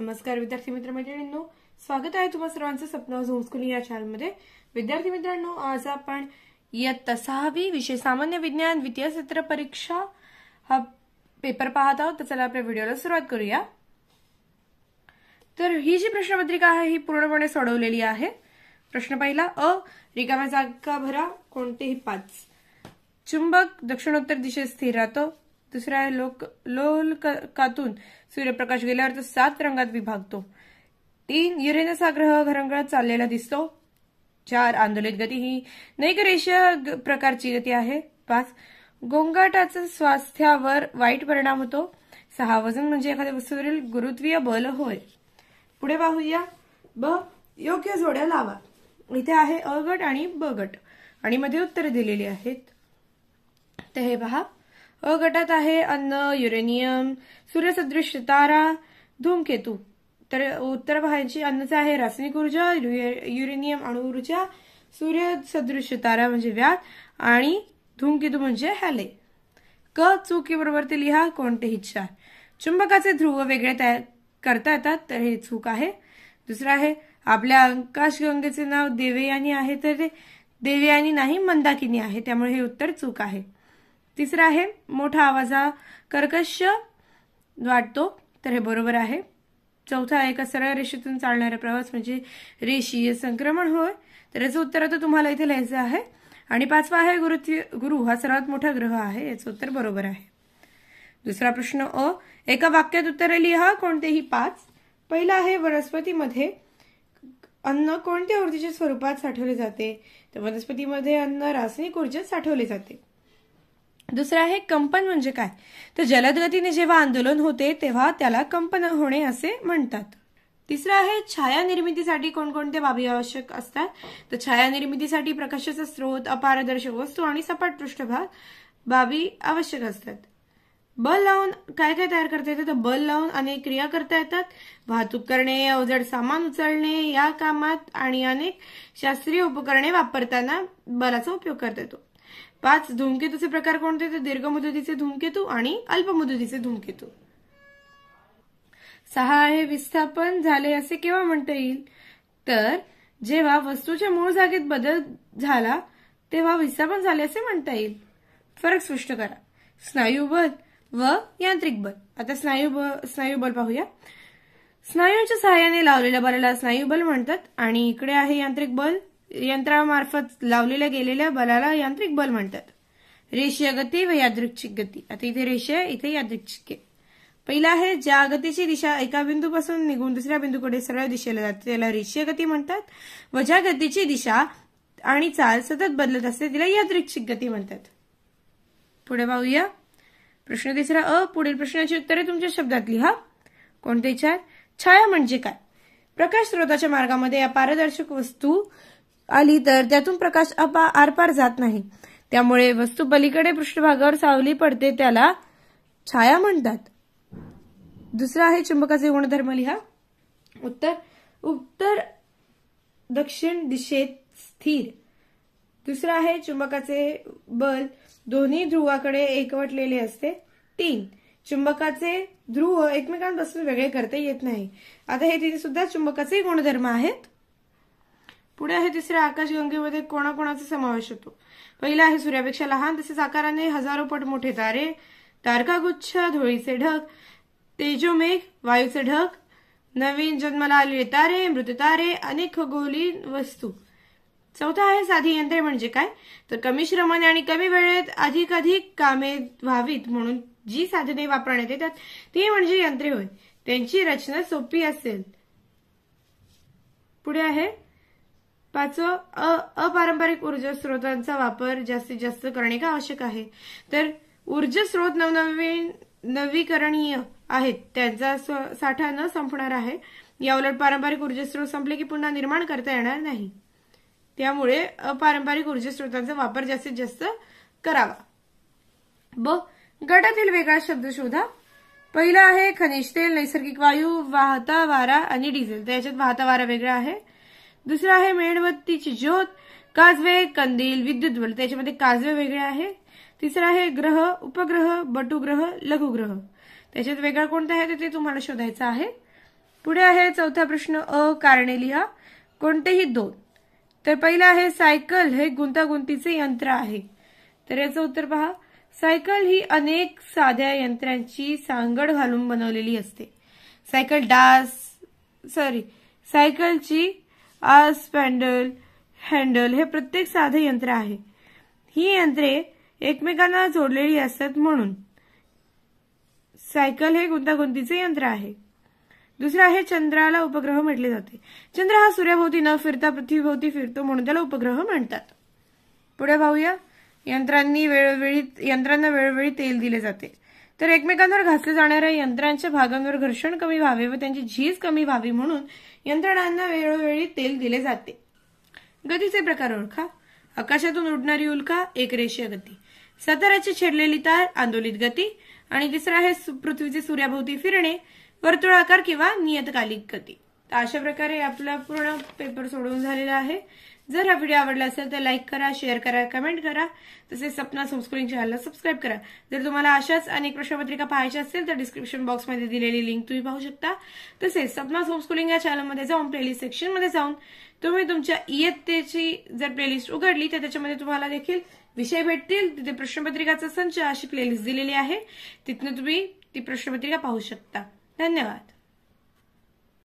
नमस्कार विद्यार्थी मित्र मैत्रिणींनो स्वागत आहे तुम्हा सर्वांचं सपना झोम स्कूल या चॅनलमध्ये. विद्यार्थी मित्रांनो आज आपण इयत्ता सहावी विषय सामान्य विज्ञान द्वितीय सत्र परीक्षा हा पेपर पाहत आहोत. तर चला आपल्या व्हिडिओला सुरुवात करूया. तर ही जी प्रश्नपत्रिका आहे ही पूर्णपणे सोडवलेली आहे. प्रश्न पहिला अ रिकाम्या जागा भरा कोणतेही पाच. चुंबक दक्षिणोत्तर दिशेत स्थिर राहतो. दुसरा आहे लोक लोलकातून सूर्यप्रकाश गेल्यावर तो सात रंगात विभागतो. तीन युरेनस हा ग्रह घरंगळत चाललेला दिसतो. चार आंदोलित गती ही नैकरेषीय प्रकारची गती आहे. पाच गोंगाटाचा स्वास्थ्यावर वाईट परिणाम होतो. सहा वजन म्हणजे एखाद्या वस्तूवरील गुरुत्वीय बल होय. पुढे पाहूया. ब योग्य जोड्या लावा. इथे आहे अ गट आणि ब गट. आणि मध्ये उत्तरे दिलेली आहेत. तर हे पहा. अ गटात आहे अन्न युरेनियम सूर्यसदृश तारा धूमकेतू. तर उत्तर पाहायची अन्नचा आहे रासायनिक ऊर्जा यु- युरेनियम अणु ऊर्जा सूर्यसदृश तारा म्हणजे व्यात आणि धूमकेतू म्हणजे हॅले. क चुकी बरोबर ते लिहा कोणतेही चार. चुंबकाचे ध्रुव वेगळे तयार करता येतात तर हे चूक आहे. दुसरं आहे आपल्या आकाशगंगेचे नाव देवयानी आहे तर ते देवयानी नाही मंदाकिनी आहे त्यामुळे हे उत्तर चूक आहे. तिसरं आहे मोठा आवाजा कर्कश वाटतो तर हे बरोबर आहे. चौथा एका सरळ रेषेतून चालणारा प्रवास म्हणजे रेषीय संक्रमण होय. तर याचं उत्तर आता तुम्हाला इथे लिहायचं आहे. आणि पाचवा आहे गुरुत्व गुरु हा सर्वात मोठा ग्रह आहे याचं उत्तर बरोबर आहे. दुसरा प्रश्न अ एका वाक्यात उत्तरे लिहा कोणतेही पाच. पहिला आहे वनस्पतीमध्ये अन्न कोणत्या ऊर्जेच्या स्वरूपात साठवले जाते? तर वनस्पतीमध्ये अन्न रासायनिक ऊर्जेत साठवले जाते. दुसरं आहे कंपन म्हणजे काय? तर जलद गतीने जेव्हा आंदोलन होते तेव्हा त्याला कंपन होणे असे म्हणतात. तिसरं आहे छाया निर्मितीसाठी कोणकोणत्या बाबी आवश्यक असतात? तर छाया निर्मितीसाठी प्रकाशाचा स्रोत अपारदर्शक वस्तू आणि सपाट पृष्ठभाग बाबी आवश्यक असतात. बल लावून काय काय तयार करता येतं? तर बल लावून अनेक क्रिया करता येतात. वाहतूक करणे अवजड सामान उचलणे या कामात आणि अनेक शास्त्रीय उपकरणे वापरताना बलाचा उपयोग करता येतो. पाच धूमकेतूचे प्रकार कोणते? तर दीर्घ मुदतीचे धूमकेतू आणि अल्प मुदतीचे धूमकेतू. सहा आहे विस्थापन. झाले असे केव्हा म्हणता येईल? तर जेव्हा वस्तूच्या मूळ जागेत बदल झाला तेव्हा विस्थापन झाले असे म्हणता येईल. फरक स्पष्ट करा. स्नायू बल व यांत्रिक बल. आता स्नायू बल स्नायू बल पाहूया. स्नायूच्या सहाय्याने लावलेल्या बलाला स्नायू बल म्हणतात आणि इकडे आहे यांत्रिक बल. यंत्रामार्फत लावलेल्या गेलेल्या बलाला यांत्रिक बल म्हणतात. रेषीय गती व यादृच्छिक गती. आता इथे रेषीय इथे यादृच्छिक आहे. पहिला आहे ज्या गतीची दिशा एका बिंदूपासून निघून दुसऱ्या बिंदूकडे सरळ दिशेला जाते त्याला रेषीय गती म्हणतात. व ज्या गतीची दिशा आणि चाल सतत बदलत असते तिला यादृच्छिक गती म्हणतात. पुढे पाहूया. प्रश्न तिसरा अ पुढील प्रश्नाची उत्तरे तुमच्या शब्दात लिहा. कोणते चार छाया म्हणजे काय? प्रकाश स्रोताच्या मार्गामध्ये या पारदर्शक वस्तू आली तर त्यातून प्रकाश अपा आरपार जात नाही. त्यामुळे वस्तू पलीकडे पृष्ठभागावर सावली पडते त्याला छाया म्हणतात. दुसरा आहे चुंबकाचे गुणधर्म लिहा. उत्तर उत्तर दक्षिण दिशेत स्थिर. दुसरा आहे चुंबकाचे बल दोन्ही ध्रुवाकडे एकवटलेले असते. तीन चुंबकाचे ध्रुव एकमेकांपासून वेगळे करता येत नाही. आता हे तिथे सुद्धा चुंबकाचे गुणधर्म आहेत. पुढे आहे तिसऱ्या आकाशगंगेमध्ये कोणाकोणाचा समावेश होतो. पहिला आहे सूर्यापेक्षा लहान तसेच आकाराने हजारो पट मोठे तारे तारकागुच्छ धुळीचे ढग तेजोमेघ वायूचे ढग नवीन जन्माला आलेले तारे मृत तारे अनेक खगोली वस्तू. चौथा आहे साधी यंत्रे म्हणजे काय? तर कमी श्रमाने आणि कमी वेळेत अधिकाधिक कामे व्हावीत म्हणून जी साधने वापरण्यात येतात ती म्हणजे यंत्रे होय. त्यांची रचना सोपी असेल. पुढे आहे पाचवं अ अपारंपरिक ऊर्जा स्रोतांचा वापर जास्तीत जास्त करणे का आवश्यक आहे? तर ऊर्जा स्रोत नवनवीन नवीकरणीय आहेत. त्यांचा साठा न संपणार आहे. याउलट पारंपरिक ऊर्जा स्रोत संपले की पुन्हा निर्माण करता येणार नाही. त्यामुळे अपारंपरिक ऊर्जा स्रोतांचा वापर जास्तीत जास्त करावा. ब गटातील वेगळा शब्द शोधा. पहिला आहे खनिज तेल नैसर्गिक वायू वाहता वारा आणि डिझेल. त्याच्यात वाहता वारा वेगळा आहे. दुसरा आहे मेणबत्तीची ज्योत. काजवे कंदील विद्युत बल्ब त्याच्यामध्ये काजवे वेगळे आहे तिसरा आहे ग्रह उपग्रह बटुग्रह लघुग्रह. त्याच्यात वेगळा कोणता आहे तर ते तुम्हाला शोधायचं आहे. पुढे आहे चौथा प्रश्न अ कारणे लिहा कोणतेही दोन. तर पहिला आहे सायकल. हे गुंतागुंतीचे यंत्र आहे. तर याचं उत्तर पहा. सायकल ही अनेक साध्या यंत्रांची सांगड घालून बनवलेली असते. सायकल डास सॉरी सायकलची आस पॅन्डल हँडल हे प्रत्येक साधे यंत्र आहे. ही यंत्रे एकमेकांना जोडलेली असतात म्हणून. सायकल हे गुंतागुंतीचे यंत्र आहे. दुसरं आहे चंद्राला उपग्रह म्हटले जाते. चंद्र हा सूर्याभोवती न फिरता पृथ्वीभोवती फिरतो म्हणून त्याला उपग्रह म्हणतात. पुढे पाहूया. यंत्रांनी वेळोवेळी यंत्रांना वेळोवेळी तेल दिले जाते. तर एकमेकांवर घासले जाणाऱ्या यंत्रांच्या भागांवर घर्षण कमी व्हावे व त्यांची झीज कमी व्हावी म्हणून यंत्रणांना वेळोवेळी तेल दिले जाते. गतीचे प्रकार ओळखा. आकाशातून उडणारी उल्का एक रेषीय गती. सताराची छेडलेली तार आंदोलित गती. आणि तिसरा आहे सु- पृथ्वीचे सूर्याभोवती फिरणे वर्तुळाकार किंवा नियतकालिक गती. अशा प्रकारे आपला पूर्ण पेपर सोडवून झालेला आहे. जर हा व्हिडिओ आवडला असेल तर लाईक करा शेअर करा कमेंट करा. तसेच सपना होमस्कूलिंग चॅनलला सबस्क्राईब करा. जर तुम्हाला अशाच अनेक प्रश्नपत्रिका पाहायच्या असतील तर डिस्क्रिप्शन बॉक्समध्ये दिलेली लिंक तुम्ही पाहू शकता. तसेच सपना होमस्कूलिंग या चॅनलमध्ये जाऊन प्लेलिस्ट सेक्शनमध्ये जाऊन तुम्ही तुमच्या इयत्तेची जर प्लेलिस्ट उघडली तर त्याच्यामध्ये तुम्हाला देखील विषय भेटतील. तिथे प्रश्नपत्रिकाचा संच अशी प्लेलिस्ट दिलेली आहे. तिथनं तुम्ही ती प्रश्नपत्रिका पाहू शकता. धन्यवाद.